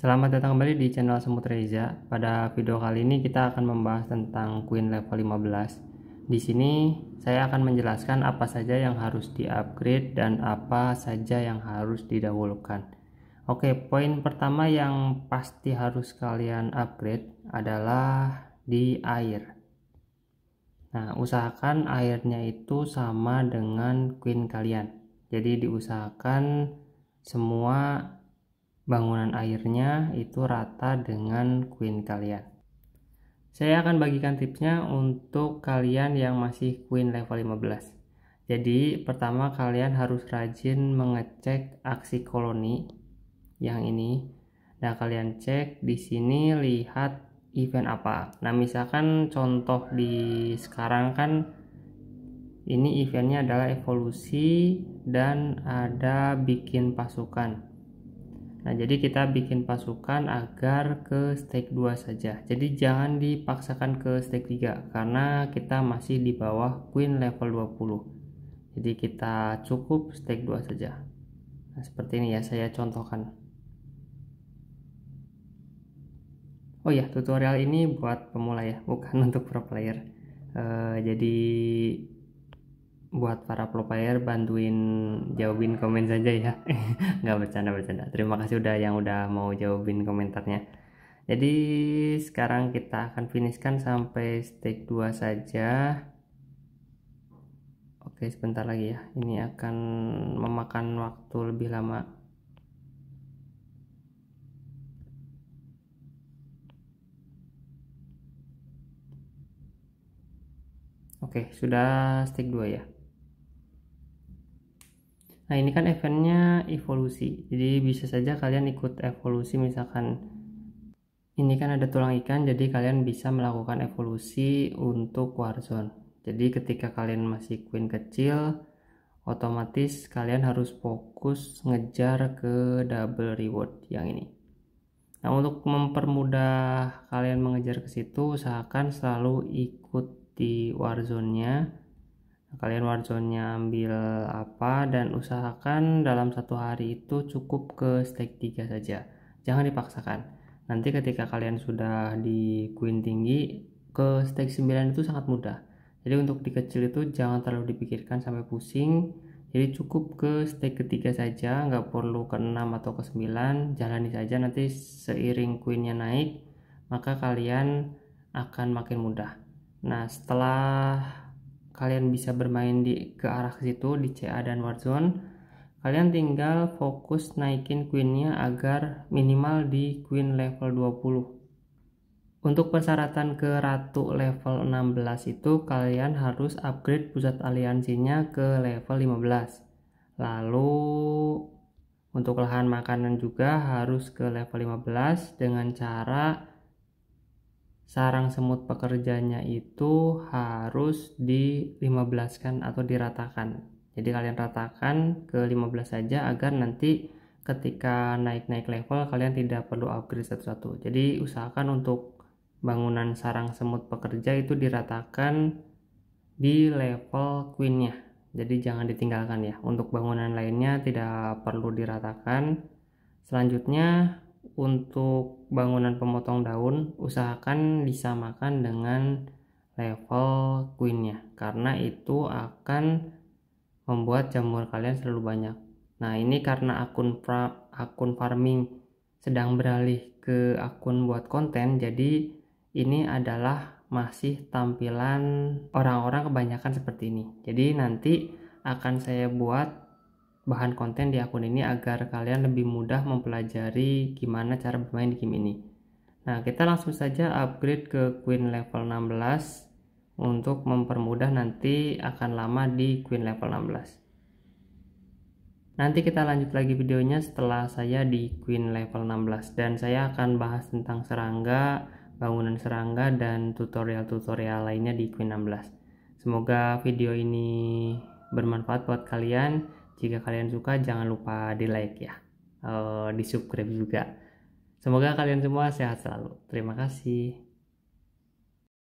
Selamat datang kembali di channel Semut Reza. Pada video kali ini kita akan membahas tentang Queen level 15. Di sini saya akan menjelaskan apa saja yang harus di-upgrade dan apa saja yang harus didahulukan. Oke, poin pertama yang pasti harus kalian upgrade adalah di air. Nah, usahakan airnya itu sama dengan Queen kalian. Jadi diusahakan semua bangunan airnya itu rata dengan queen kalian. Saya akan bagikan tipsnya untuk kalian yang masih queen level 15. Jadi pertama kalian harus rajin mengecek aksi koloni yang ini. Nah kalian cek di sini lihat event apa. Nah misalkan contoh di sekarang kan ini eventnya adalah evolusi dan ada bikin pasukan Nah, jadi kita bikin pasukan agar ke stake 2 saja. Jadi jangan dipaksakan ke stake 3 karena kita masih di bawah queen level 20. Jadi kita cukup stake 2 saja. Nah, seperti ini ya saya contohkan. Oh ya, tutorial ini buat pemula ya, bukan untuk pro player. Uh, jadi buat para pro player bantuin jawabin komen saja ya. Nggak bercanda bercanda terima kasih udah yang udah mau jawabin komentarnya. Jadi sekarang kita akan finishkan sampai stake 2 saja. Oke sebentar lagi ya. Ini akan memakan waktu lebih lama. Oke, sudah stake 2 ya. Nah ini kan eventnya evolusi, jadi bisa saja kalian ikut evolusi misalkan ini kan ada tulang ikan, jadi kalian bisa melakukan evolusi untuk warzone. Jadi ketika kalian masih queen kecil, otomatis kalian harus fokus ngejar ke double reward yang ini. Nah untuk mempermudah kalian mengejar ke situ, usahakan selalu ikut di warzone-nya kalian warzone-nya ambil apa dan usahakan dalam satu hari itu cukup ke stake 3 saja. Jangan dipaksakan. Nanti ketika kalian sudah di queen tinggi ke stake 9 itu sangat mudah. Jadi untuk di kecil itu jangan terlalu dipikirkan sampai pusing. Jadi cukup ke stake ketiga saja nggak perlu ke 6 atau ke 9 jalani saja nanti seiring queennya naik maka kalian akan makin mudah. Nah setelah kalian bisa bermain di ke arah situ di CA dan Warzone. Kalian tinggal fokus naikin queennya agar minimal di queen level 20 untuk persyaratan ke ratu level 16 itu kalian harus upgrade pusat aliansinya ke level 15 lalu untuk lahan makanan juga harus ke level 15 dengan cara sarang semut pekerjanya itu harus di 15 kan atau diratakan. Jadi kalian ratakan ke 15 saja agar nanti ketika naik-naik level kalian tidak perlu upgrade satu-satu. Jadi usahakan untuk bangunan sarang semut pekerja itu diratakan di level queennya. Jadi jangan ditinggalkan ya. Untuk bangunan lainnya tidak perlu diratakan. Selanjutnya untuk bangunan pemotong daun usahakan disamakan dengan level queennya karena itu akan membuat jamur kalian selalu banyak. Nah ini karena akun pra, akun farming sedang beralih ke akun buat konten jadi ini adalah masih tampilan orang-orang kebanyakan seperti ini. Jadi nanti akan saya buat bahan konten di akun ini agar kalian lebih mudah mempelajari gimana cara bermain di game ini. Nah, kita langsung saja upgrade ke Queen level 16 untuk mempermudah nanti akan lama di Queen level 16. Nanti kita lanjut lagi videonya setelah saya di Queen level 16 dan saya akan bahas tentang serangga, bangunan serangga dan tutorial-tutorial lainnya di Queen 16. Semoga video ini bermanfaat buat kalian jika kalian suka jangan lupa di like ya, uh, di subscribe juga. Semoga kalian semua sehat selalu. Terima kasih.